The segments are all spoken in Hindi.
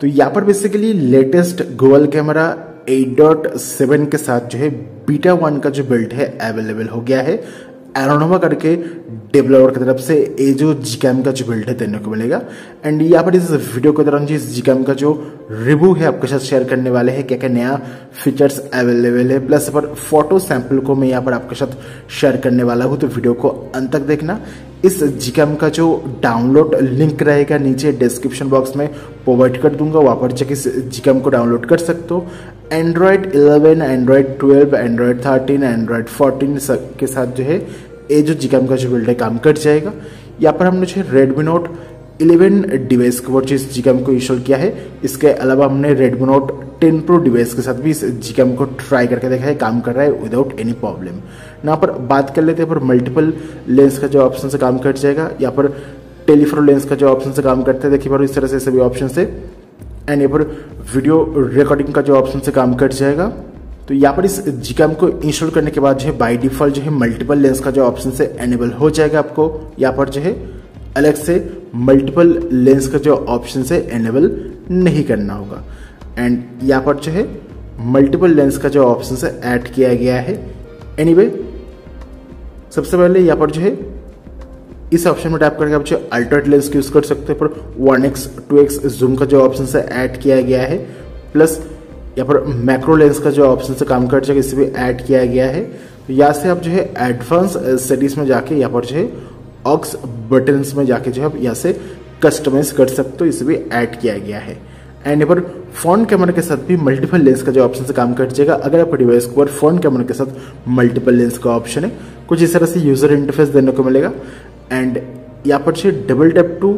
तो यहाँ पर बेसिकली लेटेस्ट गूगल कैमरा 8.7 के साथ जो है बीटा वन का जो बिल्ट है अवेलेबल हो गया है। एरोनोवा करके डेवलपर की तरफ़ से ये जो जी का जो बिल्ट है देने को मिलेगा। एंड यहाँ पर इस वीडियो के दौरान जी कैम का जो रिव्यू है आपके साथ शेयर करने वाले हैं क्या क्या नया फीचर्स अवेलेबल है। प्लस पर फ़ोटो सैंपल को मैं यहाँ पर आपके साथ शेयर करने वाला हूँ तो वीडियो को अंत तक देखना। इस जीकेम का जो डाउनलोड लिंक रहेगा नीचे डिस्क्रिप्शन बॉक्स में प्रोवाइड कर दूँगा। वहाँ पर जाके इस जीकेम को डाउनलोड कर सकते हो। एंड्रॉयड 11, एंड्रॉयड 12, एंड्रॉयड 13, एंड्रॉयड 14 के साथ जो है ये जो जीकेम का जो बिल्ड है काम कर जाएगा। यहाँ पर हमने जो है रेडमी नोट 11 डिवाइस के इस जीकैम को इंस्टॉल किया है। इसके अलावा हमने Redmi Note ten Pro device के साथ भी इस जीकैम को ट्राई करके देखा है, काम कर रहा है विदाउट एनी प्रॉब्लम यहाँ पर बात कर लेते हैं, पर मल्टीपल लेंस का जो ऑप्शन से काम कर जाएगा। यहाँ पर टेलीफोन लेंस का जो ऑप्शन से काम करते हैं। देखिए पर इस तरह से सभी ऑप्शन से एंड यहाँ पर वीडियो रिकॉर्डिंग का जो ऑप्शन से काम कर जाएगा। तो यहाँ पर इस जीकैम को इंस्टॉल करने के बाद जो है बाय डिफ़ॉल्ट जो है मल्टीपल लेंस का जो ऑप्शन से एनेबल हो जाएगा आपको। यहाँ पर जो है अलग से मल्टीपल लेंस का जो ऑप्शन से एनेबल नहीं करना होगा। एंड यहाँ पर जो है मल्टीपल लेंस का जो ऑप्शन से ऐड किया गया है। एनीवे anyway, सबसे पहले यहाँ पर जो है इस ऑप्शन में टैप करके आप जो अल्ट्रेट लेंस यूज़ कर सकते हैं। पर one X two X zoom का जो ऑप्शन से ऐड किया गया है। प्लस यहाँ पर मैक्रो लेंस का जो ऑप्शन से काम कर जाएगा इसे भी ऐड किया गया है। तो यहाँ से आप जो है एडवांस सेटिंग्स में जाके यहाँ पर जो है ऑक्स बटन में जाके जो है यहाँ से कस्टमाइज कर सकते हो, इसे भी ऐड किया गया है। एंड यहाँ पर फ़ोन कैमरा के साथ भी मल्टीपल लेंस का जो ऑप्शन से काम कर जाएगा। अगर आप डिवाइस के ऊपर फ़ोन कैमरा के साथ मल्टीपल लेंस का ऑप्शन है, कुछ इस तरह से यूज़र इंटरफेस देने को मिलेगा। एंड यहाँ पर डबल टैप टू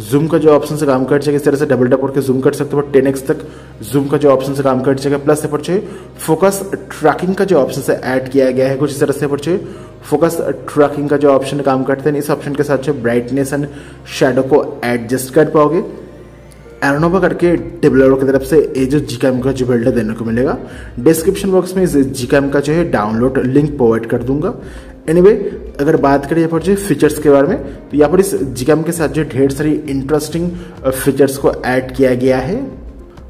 जूम का जो ऑप्शन से काम कर जाएगा इस तरह से डबल टैप करके जूम कर सकते हो टेन एक्स तक जूम का जो ऑप्शन से काम कर जाएगा प्लस यहाँ पर फोकस ट्रैकिंग का जो ऑप्शन से ऐड किया गया है, कुछ इस तरह से पर फोकस ट्रैकिंग का जो ऑप्शन काम करते हैं, इस ऑप्शन के साथ ब्राइटनेस एंड शेडो को एडजस्ट कर पाओगे। एरोनोवा करके डेवलपर की तरफ़ से ये जो जी का जो बिल्डर देने को मिलेगा डिस्क्रिप्शन बॉक्स में इस जी का जो है डाउनलोड लिंक प्रोवाइड कर दूँगा। एनीवे anyway, अगर बात करें यहाँ पर जो फीचर्स के बारे में तो यहाँ पर इस जीकैम के साथ जो ढेर सारी इंटरेस्टिंग फीचर्स को ऐड किया गया है।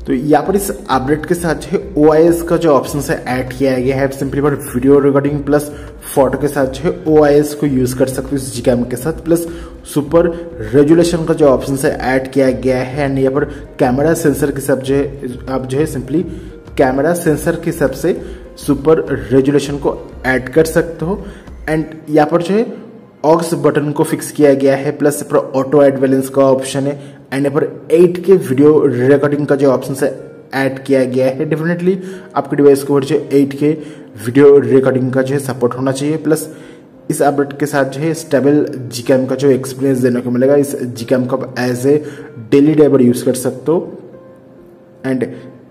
तो यहाँ पर इस अपडेट के साथ जो है ओआईएस का जो ऑप्शन है ऐड किया गया है सिंपली पर वीडियो रिकॉर्डिंग प्लस फ़ोटो के साथ जो है ओआईएस को यूज़ कर सकते हो इस जीकैम के साथ प्लस सुपर रेजुलेशन का जो ऑप्शन है ऐड किया गया है एंड यहाँ पर कैमरा सेंसर के साथ जो है, आप जो है सिंपली कैमरा सेंसर के हिसाब से सुपर रेजुलेशन को ऐड कर सकते हो एंड यहाँ पर जो है ऑक्स बटन को फिक्स किया गया है प्लस पर ऑटो एड बैलेंस का ऑप्शन है एंड यहाँ पर एट के वीडियो रिकॉर्डिंग का जो ऑप्शन है ऐड किया गया है डेफिनेटली आपके डिवाइस के ऊपर जो एट के वीडियो रिकॉर्डिंग का जो है सपोर्ट होना चाहिए प्लस इस अपडेट के साथ जो है स्टेबल जीकैम का जो एक्सपीरियंस देने को मिलेगा। इस जीकैम को आप as a daily driver use कर सकते हो। एंड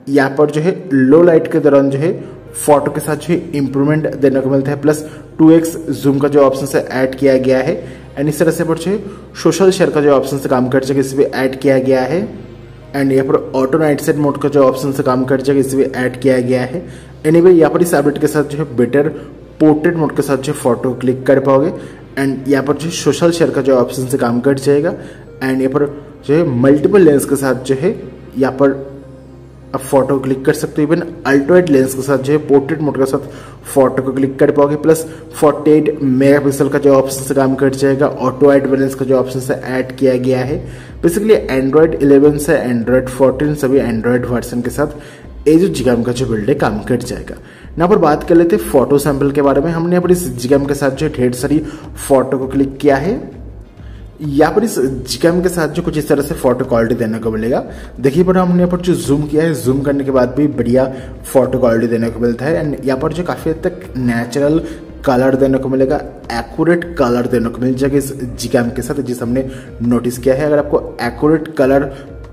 यहाँ पर जो है लो लाइट के दौरान जो है फ़ोटो के साथ जो इंप्रूवमेंट देने को मिलता है प्लस टू एक्स जूम का जो ऑप्शन से ऐड किया गया है। एंड इस तरह से पर जो सोशल शेयर का जो ऑप्शन से काम कर जाएगा इसे भी ऐड किया गया है? एंड यहाँ पर ऑटो नाइट सेट मोड का जो ऑप्शन से काम कर जाएगा इसे भी ऐड किया गया है? एनी वे यहाँ पर इस अपडेट के साथ जो है बेटर पोर्ट्रेट मोड के साथ जो फ़ोटो क्लिक कर पाओगे। एंड यहाँ पर जो सोशल शेयर का जो ऑप्शन से काम कर जाएगा। एंड यहाँ पर जो है मल्टीपल लेंस के साथ जो है, यहाँ पर आप फ़ोटो क्लिक कर सकते हो। इवन अल्ट्राइट लेंस के साथ जो है पोर्ट्रेट मोड के साथ फ़ोटो को क्लिक कर पाओगे, प्लस 48 मेगापिक्सल का जो ऑप्शन से काम कर जाएगा ऑटो एड बैलेंस का जो ऑप्शन से ऐड किया गया है। बेसिकली एंड्रॉयड 11 से एंड्रॉयड 14 सभी एंड्रॉयड वर्जन के साथ ये जो जिगाम का जो बिल्ड है, काम कर जाएगा। यहाँ पर बात कर लेते फ़ोटो सैंपल के बारे में। हमने यहाँ पर जिगाम के साथ जो ढेर सारी फ़ोटो को क्लिक किया है। यहाँ पर इस जिकैम के साथ जो कुछ इस तरह से फ़ोटो क्वालिटी देने को मिलेगा। देखिए, पर हमने यहाँ पर जो जूम किया है जूम करने के बाद भी बढ़िया फ़ोटो क्वालिटी देने को मिलता है। एंड यहाँ पर जो काफ़ी हद तक नेचुरल कलर देने को मिलेगा एक्यूरेट कलर देने को मिल जाएगा इस जिकैम के साथ, जिस हमने नोटिस किया है। अगर आपको एक्यूरेट कलर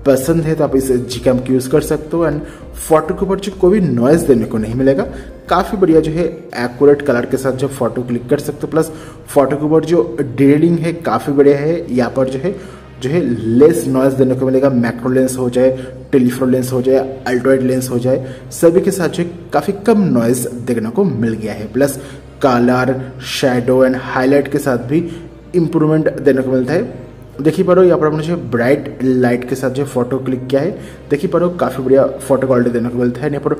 पसंद है तो आप इस जी कैम यूज़ कर सकते हो एंड फ़ोटो के ऊपर जो कोई भी नॉइज़ देने को नहीं मिलेगा। काफ़ी बढ़िया जो है एक्यूरेट कलर के साथ जो फ़ोटो क्लिक कर सकते हो प्लस फ़ोटो के ऊपर जो डिटेलिंग है काफ़ी बढ़िया है। यहाँ पर जो है जो है लेस नॉइज़ देने को मिलेगा। मैक्रो लेंस हो जाए, टेलीफ्रो लेंस हो जाए अल्ट्राइड लेंस हो जाए, सभी के साथ जो काफ़ी कम नॉइज़ देखने को मिल गया है। Plus colour shadow and highlight के साथ भी इंप्रूवमेंट देने को मिलता है। देखिए पा रहे हो यहाँ पर हमने जो ब्राइट लाइट के साथ जो फ़ोटो क्लिक किया है देखिए पा रहे हो काफ़ी बढ़िया फ़ोटो क्वालिटी देने को मिलता है। यहाँ पर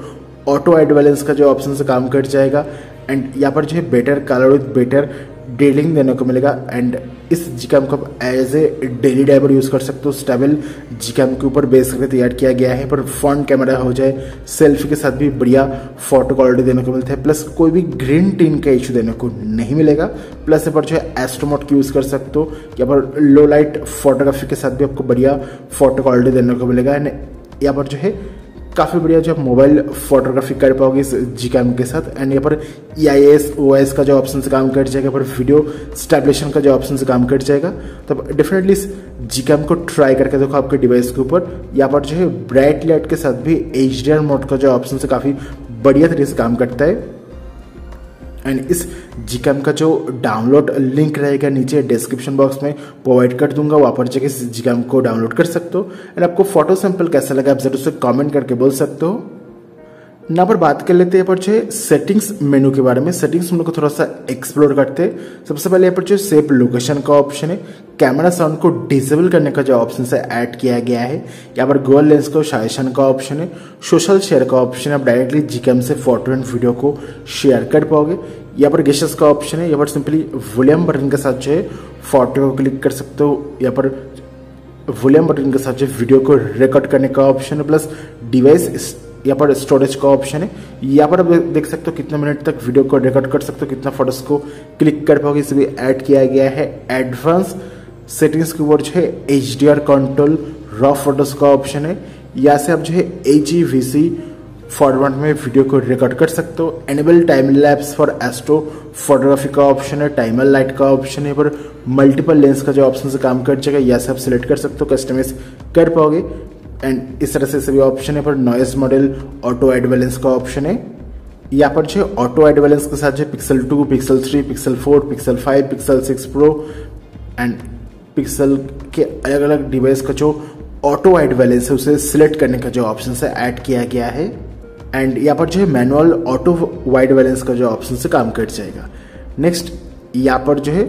ऑटो एड बैलेंस का जो ऑप्शन से काम कर जाएगा एंड यहाँ पर जो है बेटर कलर विथ बेटर डेलिंग देने को मिलेगा एंड इस जीकैम को आप as a daily driver use कर सकते हो। स्टेबल जीकैम के ऊपर बेस करके तैयार किया गया है, पर फ्रंट कैमरा हो जाए सेल्फी के साथ भी बढ़िया फ़ोटो क्वालिटी देने को मिलता है। प्लस कोई भी ग्रीन टीन का इशू देने को नहीं मिलेगा। प्लस यहाँ पर जो है एस्ट्रोमोट की यूज़ कर सकते हो। यहाँ पर लो लाइट फोटोग्राफी के साथ भी आपको बढ़िया फ़ोटो क्वालिटी देने को मिलेगा। एंड यहाँ पर जो है काफ़ी बढ़िया जो आप मोबाइल फोटोग्राफी कर पाओगे इस जी कैम के साथ। एंड यहाँ पर ई आई एस ओ एस का जो ऑप्शन से काम कर जाएगा पर वीडियो स्टेबलेशन का जो ऑप्शन से काम कर जाएगा। तो डेफिनेटली इस जी कैम को ट्राई करके देखो आपके डिवाइस के ऊपर। यहाँ पर जो है ब्राइट लाइट के साथ भी एच डी आर मोड का जो ऑप्शन से काफ़ी बढ़िया तरीके से काम करता है। एंड इस जी का जो डाउनलोड लिंक रहेगा नीचे डिस्क्रिप्शन बॉक्स में प्रोवाइड कर दूँगा। वहाँ पर जाके इस जी को डाउनलोड कर सकते हो। एंड आपको फ़ोटो सैंपल कैसा लगा आप ज़रूर से कमेंट करके बोल सकते हो। ना पर बात कर लेते हैं पर जो सेटिंग्स मेनू के बारे में। सेटिंग्स मेनू को थोड़ा सा एक्सप्लोर करते हैं। सबसे पहले यहाँ पर जो सेफ़ लोकेशन का ऑप्शन है कैमरा साउंड को डिसेबल करने का जो ऑप्शन से ऐड किया गया है। यहाँ पर गोल लेंस को शायशन का ऑप्शन है। सोशल शेयर का ऑप्शन है। आप डायरेक्टली जीकेम से फ़ोटो एंड वीडियो को शेयर कर पाओगे। यहाँ पर गेशस का ऑप्शन है। यहाँ पर सिंपली वॉल्यूम बटन के साथ जो है फ़ोटो को क्लिक कर सकते हो। यहाँ पर वॉल्यूम बटन के साथ जो वीडियो को रिकॉर्ड करने का ऑप्शन है। प्लस डिवाइस यहाँ पर स्टोरेज का ऑप्शन है। यहाँ पर आप देख सकते हो कितने मिनट तक वीडियो को रिकॉर्ड कर सकते हो, कितना फ़ोटोज़ को क्लिक कर पाओगे। इसे भी ऐड किया गया है एडवांस सेटिंग्स के ऊपर जो है H D R control raw photos का ऑप्शन है। यहाँ से आप जो है एच फॉरवर्ड में वीडियो को रिकॉर्ड कर सकते हो। Enable time lapse for astrophotography का ऑप्शन है टाइमर लाइट का ऑप्शन है। पर मल्टीपल लेंस का जो ऑप्शन से काम कर जाएगा, यह सब सिलेक्ट कर सकते हो कस्टमाइज कर पाओगे। एंड इस तरह से सभी ऑप्शन है, पर नॉइस मॉडल ऑटो एड बैलेंस का ऑप्शन है। यहाँ पर जो ऑटो एड बैलेंस के साथ जो Pixel two Pixel three Pixel four Pixel five Pixel six Pro and Pixel के अलग अलग डिवाइस का जो ऑटो एड बैलेंस है, उसे सिलेक्ट करने का जो ऑप्शन है ऐड किया गया है। एंड यहाँ पर जो है मैनुअल ऑटो वाइड बैलेंस का जो ऑप्शन से काम कर जाएगा। नेक्स्ट यहाँ पर जो है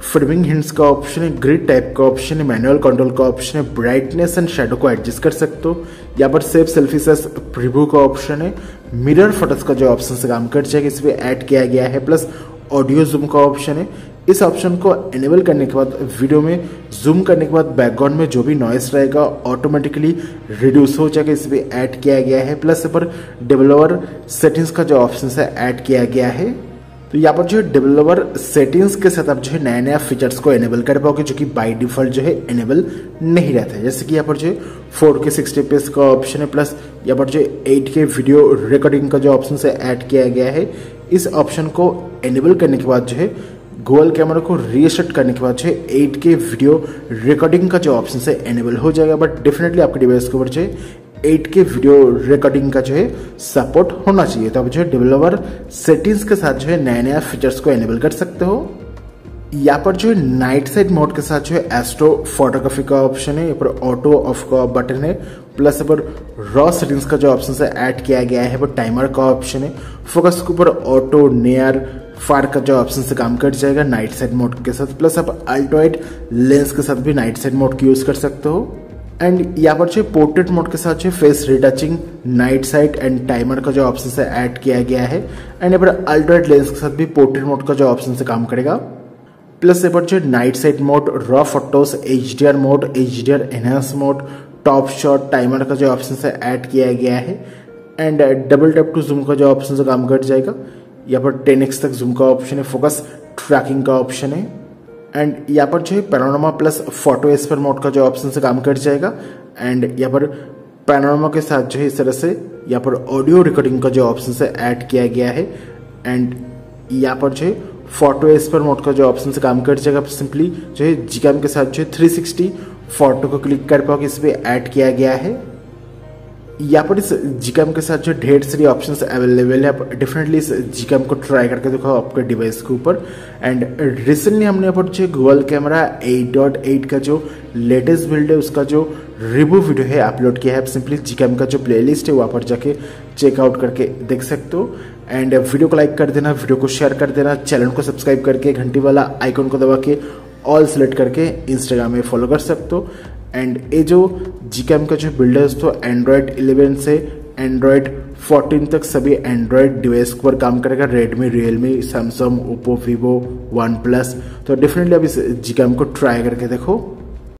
फ्रेमिंग हिंट्स का ऑप्शन है ग्रिड टाइप का ऑप्शन है मैनुअल कंट्रोल का ऑप्शन है ब्राइटनेस एंड शेडो को एडजस्ट कर सकते हो। यहाँ पर सेफ़ सेल्फी सेस प्रिव्यू का ऑप्शन है। मिरर फ़ोटोज़ का जो ऑप्शन से काम कर जाएगा इसमें ऐड किया गया है प्लस ऑडियो जूम का ऑप्शन है। इस ऑप्शन को एनेबल करने के बाद वीडियो में जूम करने के बाद बैकग्राउंड में जो भी नॉइस रहेगा ऑटोमेटिकली रिड्यूस हो जाएगा इसमें ऐड किया गया है। प्लस पर डेवलपर सेटिंग्स का जो ऑप्शन है ऐड किया गया है। तो यहाँ पर जो है डेवलपर सेटिंग्स के साथ आप जो है नया नया फीचर्स को एनेबल कर पाओगे, जो कि बाय डिफ़ॉल्ट जो है एनेबल नहीं रहता है। जैसे कि यहाँ पर जो है फोर के सिक्सटी का ऑप्शन है प्लस यहाँ पर जो एट के वीडियो रिकॉर्डिंग का जो ऑप्शन है ऐड किया गया है। इस ऑप्शन को एनेबल करने के बाद जो है गूगल कैमरा को रीसेट करने के बाद जो है एट के वीडियो रिकॉर्डिंग का जो ऑप्शन है एनेबल हो जाएगा। बट डेफिनेटली आपके डिवाइस के ऊपर जो है एट के वीडियो रिकॉर्डिंग का जो है सपोर्ट होना चाहिए। तो आप जो है डेवलपर सेटिंग्स के साथ जो है नया नया फीचर्स को एनेबल कर सकते हो। यहाँ पर जो है नाइट साइड मोड के साथ जो है एस्ट्रो फोटोग्राफी का ऑप्शन है, यहाँ पर ऑटो ऑफ़ का बटन है। प्लस यहाँ पर रॉ सेटिंग्स का जो ऑप्शन है ऐड किया गया है पर टाइमर का ऑप्शन है। फोकस के ऊपर ऑटो नियर फार का जो ऑप्शन से काम कर जाएगा नाइट साइड मोड के साथ। प्लस आप अल्ट्राइट लेंस के साथ भी नाइट साइड मोड की यूज़ कर सकते हो। एंड यहाँ पर जो पोर्ट्रेट मोड के साथ जो face retouching night sight and timer का जो ऑप्शन है ऐड किया गया है। एंड यहाँ पर अल्ट्राइट लेंस के साथ भी पोर्ट्रेट मोड का जो ऑप्शन से काम करेगा। प्लस यहाँ पर जो night sight mode raw photos H mode H D enhance mode top shot timer का जो ऑप्शन है ऐड किया गया है। And double tap to zoom का जो ऑप्शन से काम कर जाएगा। यहाँ पर टेन तक जूम का ऑप्शन है फोकस ट्रैकिंग का ऑप्शन है। एंड यहाँ पर जो है panorama plus photosphere mode का जो ऑप्शन से काम कर जाएगा। एंड यहाँ पर पैनोरमा के साथ जो है इस तरह से यहाँ पर ऑडियो रिकॉर्डिंग का जो ऑप्शन से ऐड किया गया है। एंड यहाँ पर जो है फ़ोटो एसपर मोड का जो ऑप्शन से काम कर जाएगा। सिंपली जो है जीकैम के साथ जो है 360 फ़ोटो को क्लिक कर पाओगे। इस पर ऐड किया गया है। यहाँ पर इस जीकैम के साथ जो ढेर सारी ऑप्शन अवेलेबल है, आप इस जीकैम को ट्राई करके देखो आपके डिवाइस के ऊपर। एंड रिसेंटली हमने यहाँ पर जो गूगल कैमरा 8.8 का जो लेटेस्ट बिल्ड है, उसका जो रिव्यू वीडियो है अपलोड किया है, आप सिंपली जीकैम का जो प्लेलिस्ट है, वहाँ पर जाके चेकआउट करके देख सकते हो। एंड वीडियो को लाइक कर देना वीडियो को शेयर कर देना चैनल को सब्सक्राइब करके, घंटी वाला आइकॉन को दबा के ऑल सेलेक्ट करके इंस्टाग्राम में फॉलो कर सकते हो। एंड ये जो जी का जो बिल्डर्स तो एंड्रॉयड 11 से एंड्रॉयड 14 तक सभी एंड्रॉयड डिवाइस पर काम करेगा। Redmi Realme Samsung Oppo Vivo OnePlus तो डेफिनेटली अभी जी कैम को ट्राई करके देखो।